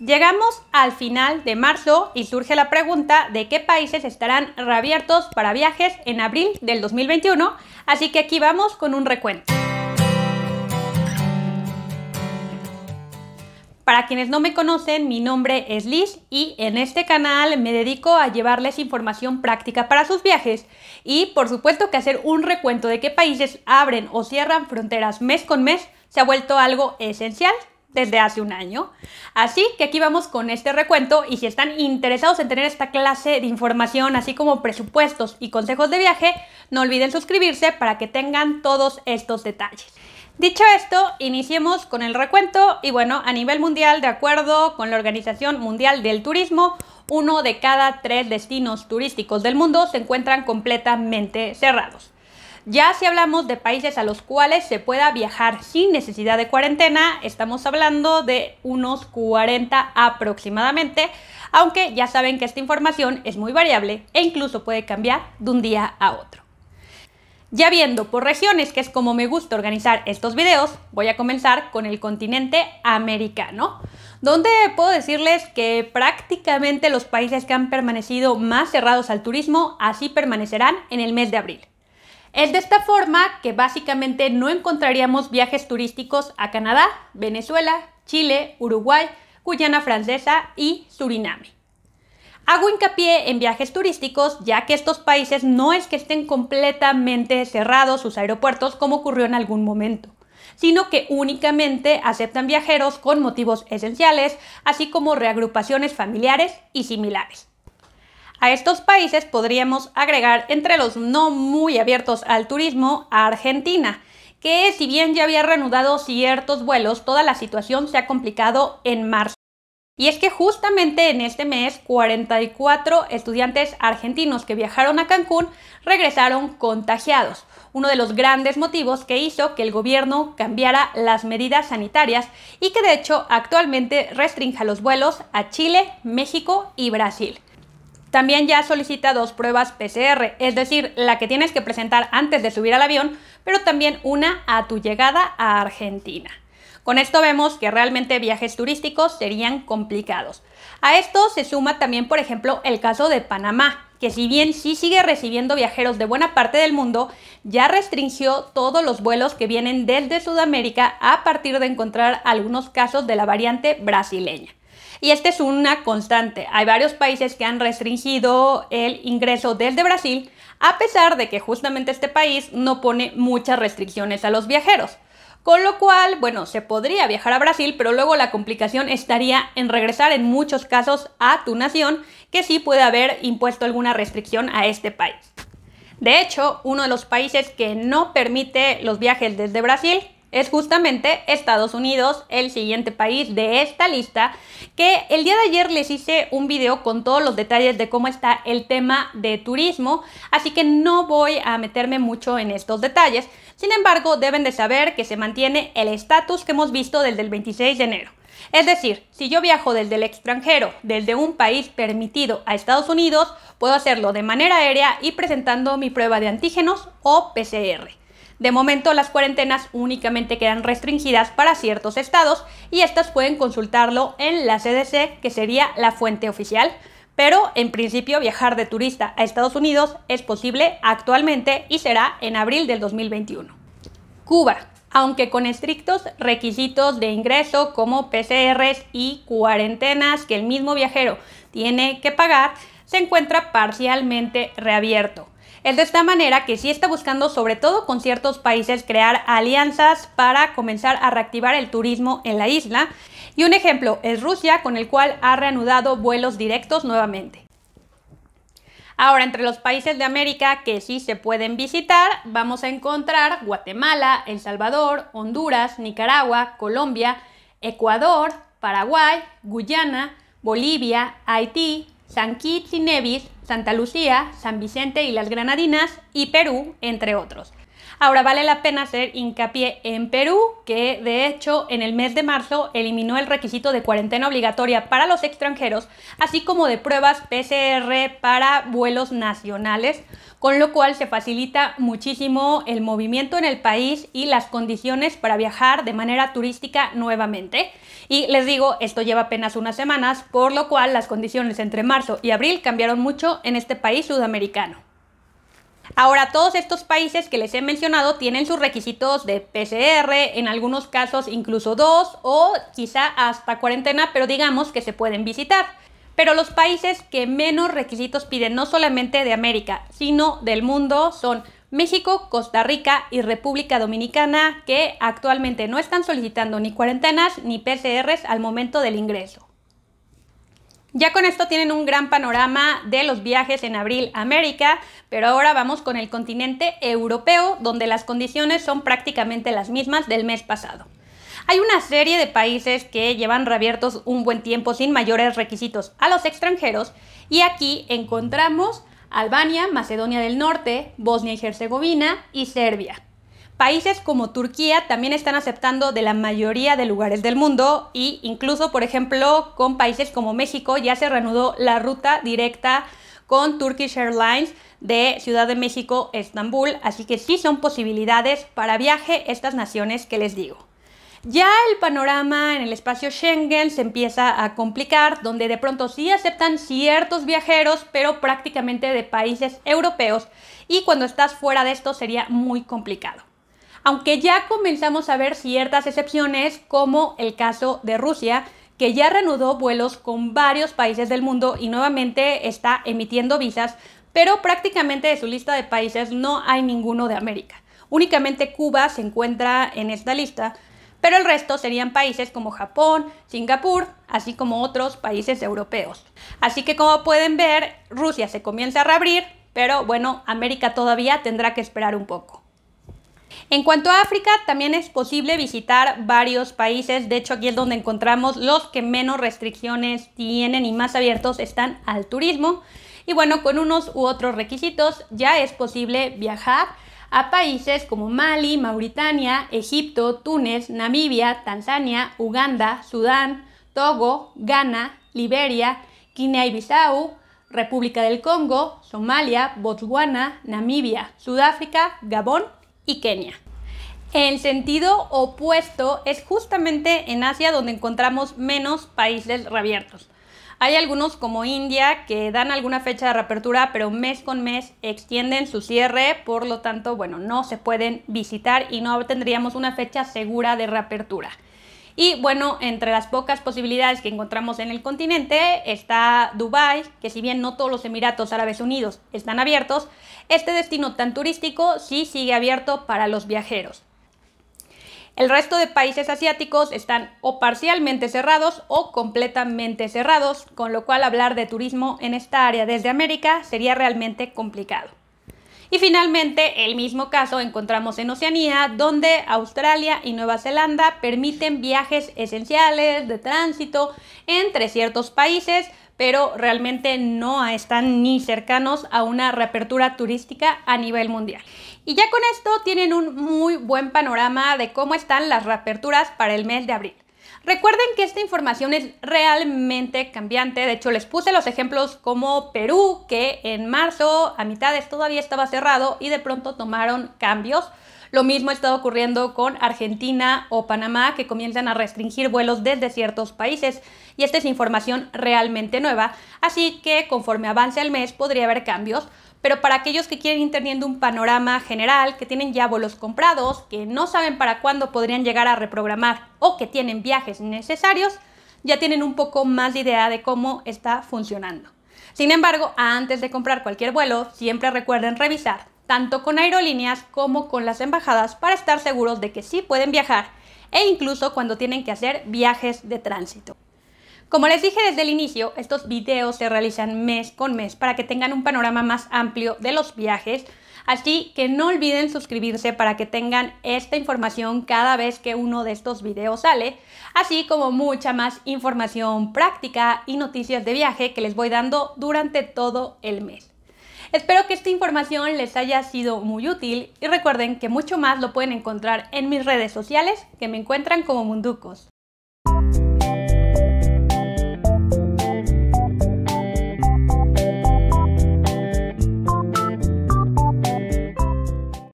Llegamos al final de marzo y surge la pregunta de qué países estarán reabiertos para viajes en abril del 2021, así que aquí vamos con un recuento. Para quienes no me conocen, mi nombre es Liz y en este canal me dedico a llevarles información práctica para sus viajes. Y por supuesto que hacer un recuento de qué países abren o cierran fronteras mes con mes se ha vuelto algo esencial desde hace un año. Así que aquí vamos con este recuento y si están interesados en tener esta clase de información, así como presupuestos y consejos de viaje, no olviden suscribirse para que tengan todos estos detalles. Dicho esto, iniciemos con el recuento y bueno, a nivel mundial, de acuerdo con la Organización Mundial del Turismo, uno de cada tres destinos turísticos del mundo se encuentran completamente cerrados. Ya si hablamos de países a los cuales se pueda viajar sin necesidad de cuarentena, estamos hablando de unos 40 aproximadamente, aunque ya saben que esta información es muy variable e incluso puede cambiar de un día a otro. Ya viendo por regiones, que es como me gusta organizar estos videos, voy a comenzar con el continente americano, donde puedo decirles que prácticamente los países que han permanecido más cerrados al turismo así permanecerán en el mes de abril. Es de esta forma que básicamente no encontraríamos viajes turísticos a Canadá, Venezuela, Chile, Uruguay, Guyana Francesa y Suriname. Hago hincapié en viajes turísticos ya que estos países no es que estén completamente cerrados sus aeropuertos como ocurrió en algún momento, sino que únicamente aceptan viajeros con motivos esenciales, así como reagrupaciones familiares y similares. A estos países podríamos agregar entre los no muy abiertos al turismo a Argentina, que si bien ya había reanudado ciertos vuelos, toda la situación se ha complicado en marzo. Y es que justamente en este mes 44 estudiantes argentinos que viajaron a Cancún regresaron contagiados, uno de los grandes motivos que hizo que el gobierno cambiara las medidas sanitarias y que de hecho actualmente restrinja los vuelos a Chile, México y Brasil. También ya solicita dos pruebas PCR, es decir, la que tienes que presentar antes de subir al avión, pero también una a tu llegada a Argentina. Con esto vemos que realmente viajes turísticos serían complicados. A esto se suma también, por ejemplo, el caso de Panamá, que si bien sí sigue recibiendo viajeros de buena parte del mundo, ya restringió todos los vuelos que vienen desde Sudamérica a partir de encontrar algunos casos de la variante brasileña. Y esta es una constante. Hay varios países que han restringido el ingreso desde Brasil, a pesar de que justamente este país no pone muchas restricciones a los viajeros. Con lo cual, bueno, se podría viajar a Brasil, pero luego la complicación estaría en regresar en muchos casos a tu nación, que sí puede haber impuesto alguna restricción a este país. De hecho, uno de los países que no permite los viajes desde Brasil es justamente Estados Unidos, el siguiente país de esta lista, que el día de ayer les hice un video con todos los detalles de cómo está el tema de turismo, así que no voy a meterme mucho en estos detalles. Sin embargo, deben de saber que se mantiene el estatus que hemos visto desde el 26 de enero. Es decir, si yo viajo desde el extranjero, desde un país permitido a Estados Unidos, puedo hacerlo de manera aérea y presentando mi prueba de antígenos o PCR. De momento las cuarentenas únicamente quedan restringidas para ciertos estados y estas pueden consultarlo en la CDC, que sería la fuente oficial. Pero en principio viajar de turista a Estados Unidos es posible actualmente y será en abril del 2021. Cuba, aunque con estrictos requisitos de ingreso como PCRs y cuarentenas que el mismo viajero tiene que pagar, se encuentra parcialmente reabierto. Es de esta manera que sí está buscando, sobre todo con ciertos países, crear alianzas para comenzar a reactivar el turismo en la isla. Y un ejemplo es Rusia, con el cual ha reanudado vuelos directos nuevamente. Ahora, entre los países de América que sí se pueden visitar, vamos a encontrar Guatemala, El Salvador, Honduras, Nicaragua, Colombia, Ecuador, Paraguay, Guyana, Bolivia, Haití, San Kitts y Nevis, Santa Lucía, San Vicente y las Granadinas y Perú, entre otros. Ahora vale la pena hacer hincapié en Perú, que de hecho en el mes de marzo eliminó el requisito de cuarentena obligatoria para los extranjeros, así como de pruebas PCR para vuelos nacionales, con lo cual se facilita muchísimo el movimiento en el país y las condiciones para viajar de manera turística nuevamente. Y les digo, esto lleva apenas unas semanas, por lo cual las condiciones entre marzo y abril cambiaron mucho en este país sudamericano. Ahora, todos estos países que les he mencionado tienen sus requisitos de PCR, en algunos casos incluso dos o quizá hasta cuarentena, pero digamos que se pueden visitar. Pero los países que menos requisitos piden, no solamente de América, sino del mundo, son México, Costa Rica y República Dominicana, que actualmente no están solicitando ni cuarentenas ni PCRs al momento del ingreso. Ya con esto tienen un gran panorama de los viajes en abril a América, pero ahora vamos con el continente europeo, donde las condiciones son prácticamente las mismas del mes pasado. Hay una serie de países que llevan reabiertos un buen tiempo sin mayores requisitos a los extranjeros y aquí encontramos Albania, Macedonia del Norte, Bosnia y Herzegovina y Serbia. Países como Turquía también están aceptando de la mayoría de lugares del mundo e incluso, por ejemplo, con países como México ya se reanudó la ruta directa con Turkish Airlines de Ciudad de México Estambul, así que sí son posibilidades para viaje estas naciones que les digo. Ya el panorama en el espacio Schengen se empieza a complicar, donde de pronto sí aceptan ciertos viajeros, pero prácticamente de países europeos, y cuando estás fuera de esto sería muy complicado aunque ya comenzamos a ver ciertas excepciones, como el caso de Rusia, que ya reanudó vuelos con varios países del mundo y nuevamente está emitiendo visas, pero prácticamente de su lista de países no hay ninguno de América. Únicamente Cuba se encuentra en esta lista, pero el resto serían países como Japón, Singapur, así como otros países europeos. Así que como pueden ver, Rusia se comienza a reabrir, pero bueno, América todavía tendrá que esperar un poco. En cuanto a África, también es posible visitar varios países. De hecho, aquí es donde encontramos los que menos restricciones tienen y más abiertos están al turismo. Y bueno, con unos u otros requisitos ya es posible viajar a países como Mali, Mauritania, Egipto, Túnez, Namibia, Tanzania, Uganda, Sudán, Togo, Ghana, Liberia, Guinea y Bissau, República del Congo, Somalia, Botswana, Namibia, Sudáfrica, Gabón y Kenia. En sentido opuesto es justamente en Asia donde encontramos menos países reabiertos. Hay algunos como India que dan alguna fecha de reapertura, pero mes con mes extienden su cierre, por lo tanto, bueno, no se pueden visitar y no tendríamos una fecha segura de reapertura. Y bueno, entre las pocas posibilidades que encontramos en el continente está Dubai, que si bien no todos los Emiratos Árabes Unidos están abiertos, este destino tan turístico sí sigue abierto para los viajeros. El resto de países asiáticos están o parcialmente cerrados o completamente cerrados, con lo cual hablar de turismo en esta área desde América sería realmente complicado. Y finalmente, el mismo caso encontramos en Oceanía, donde Australia y Nueva Zelanda permiten viajes esenciales de tránsito entre ciertos países, pero realmente no están ni cercanos a una reapertura turística a nivel mundial. Y ya con esto tienen un muy buen panorama de cómo están las reaperturas para el mes de abril. Recuerden que esta información es realmente cambiante, de hecho les puse los ejemplos como Perú, que en marzo a mitades todavía estaba cerrado y de pronto tomaron cambios. Lo mismo está ocurriendo con Argentina o Panamá, que comienzan a restringir vuelos desde ciertos países. Y esta es información realmente nueva, así que conforme avance el mes podría haber cambios. Pero para aquellos que quieren ir teniendo un panorama general, que tienen ya vuelos comprados, que no saben para cuándo podrían llegar a reprogramar o que tienen viajes necesarios, ya tienen un poco más de idea de cómo está funcionando. Sin embargo, antes de comprar cualquier vuelo, siempre recuerden revisar tanto con aerolíneas como con las embajadas para estar seguros de que sí pueden viajar e incluso cuando tienen que hacer viajes de tránsito. Como les dije desde el inicio, estos videos se realizan mes con mes para que tengan un panorama más amplio de los viajes, así que no olviden suscribirse para que tengan esta información cada vez que uno de estos videos sale, así como mucha más información práctica y noticias de viaje que les voy dando durante todo el mes. Espero que esta información les haya sido muy útil y recuerden que mucho más lo pueden encontrar en mis redes sociales que me encuentran como Munducos.